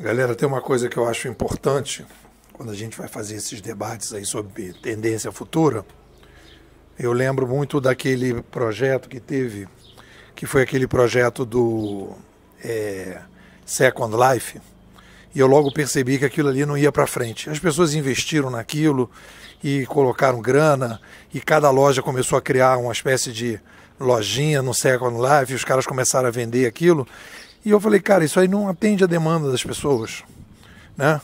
Galera, tem uma coisa que eu acho importante quando a gente vai fazer esses debates aí sobre tendência futura. Eu lembro muito daquele projeto que teve, que foi aquele projeto do é, Second Life, e eu logo percebi que aquilo ali não ia para frente. As pessoas investiram naquilo e colocaram grana, e cada loja começou a criar uma espécie de lojinha no Second Life, e os caras começaram a vender aquilo. E eu falei, cara, isso aí não atende a demanda das pessoas, né?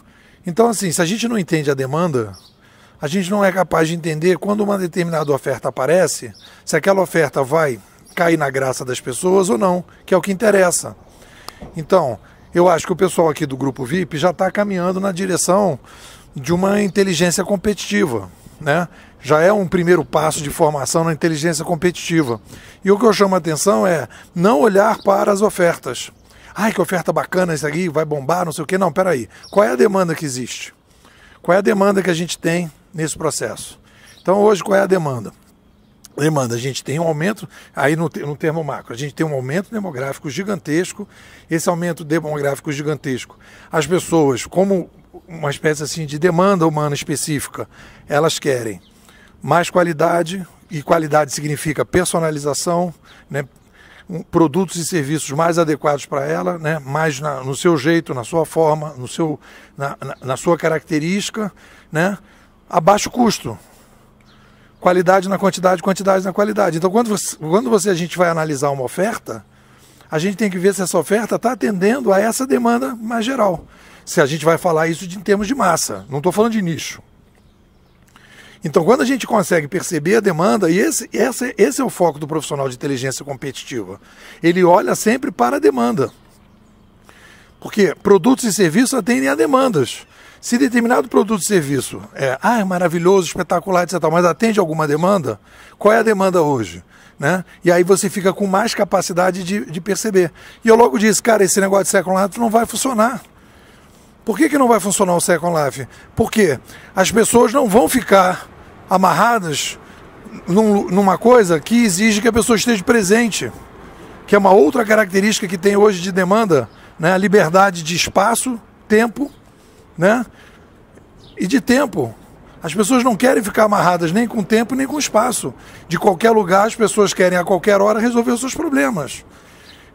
Então, assim, se a gente não entende a demanda, a gente não é capaz de entender quando uma determinada oferta aparece, se aquela oferta vai cair na graça das pessoas ou não, que é o que interessa. Então, eu acho que o pessoal aqui do Grupo VIP já está caminhando na direção de uma inteligência competitiva, né? Já é um primeiro passo de formação na inteligência competitiva. E o que eu chamo a atenção é não olhar para as ofertas. Ai, que oferta bacana isso aqui, vai bombar, não sei o quê. Não, peraí. Qual é a demanda que existe? Qual é a demanda que a gente tem nesse processo? Então, hoje, qual é a demanda? demanda. A gente tem um aumento, aí no, no termo macro, a gente tem um aumento demográfico gigantesco. Esse aumento demográfico gigantesco, as pessoas, como uma espécie assim de demanda humana específica, elas querem mais qualidade, e qualidade significa personalização, né? Produtos e serviços mais adequados para ela, né? mais na, no seu jeito, na sua forma, no seu, na, na, na sua característica, né? a baixo custo. Qualidade na quantidade, quantidade na qualidade. Então, quando você, quando você a gente vai analisar uma oferta, a gente tem que ver se essa oferta está atendendo a essa demanda mais geral. Se a gente vai falar isso de, em termos de massa, não estou falando de nicho. Então, quando a gente consegue perceber a demanda, e esse, esse, esse é o foco do profissional de inteligência competitiva, ele olha sempre para a demanda. Porque produtos e serviços atendem a demandas. Se determinado produto e serviço é, ah, é maravilhoso, espetacular, etc., mas atende alguma demanda, qual é a demanda hoje? Né? E aí você fica com mais capacidade de, de perceber. E eu logo disse, cara, esse negócio de Second Life não vai funcionar. Por que, que não vai funcionar o Second Life? Porque as pessoas não vão ficar amarradas num, numa coisa que exige que a pessoa esteja presente, que é uma outra característica que tem hoje de demanda, né? a liberdade de espaço, tempo, né? e de tempo. As pessoas não querem ficar amarradas nem com tempo nem com espaço. De qualquer lugar, as pessoas querem a qualquer hora resolver os seus problemas.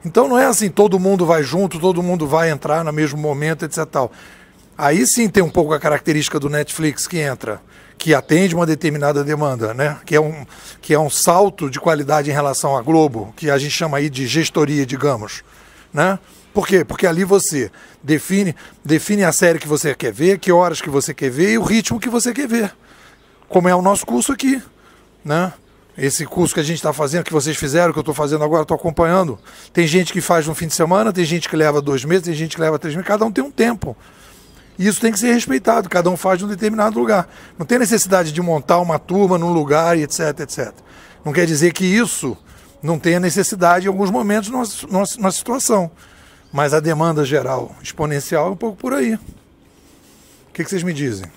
Então não é assim, todo mundo vai junto, todo mundo vai entrar no mesmo momento, etc. Tal. Aí sim tem um pouco a característica do Netflix que entra que atende uma determinada demanda, né? que, é um, que é um salto de qualidade em relação à Globo, que a gente chama aí de gestoria, digamos. Né? Por quê? Porque ali você define, define a série que você quer ver, que horas que você quer ver e o ritmo que você quer ver. Como é o nosso curso aqui. Né? Esse curso que a gente está fazendo, que vocês fizeram, que eu estou fazendo agora, estou acompanhando. Tem gente que faz no fim de semana, tem gente que leva dois meses, tem gente que leva três meses, cada um tem um tempo. E isso tem que ser respeitado, cada um faz de um determinado lugar. Não tem necessidade de montar uma turma num lugar e etc, etc. Não quer dizer que isso não tenha necessidade em alguns momentos numa, numa situação. Mas a demanda geral exponencial é um pouco por aí. O que, que vocês me dizem?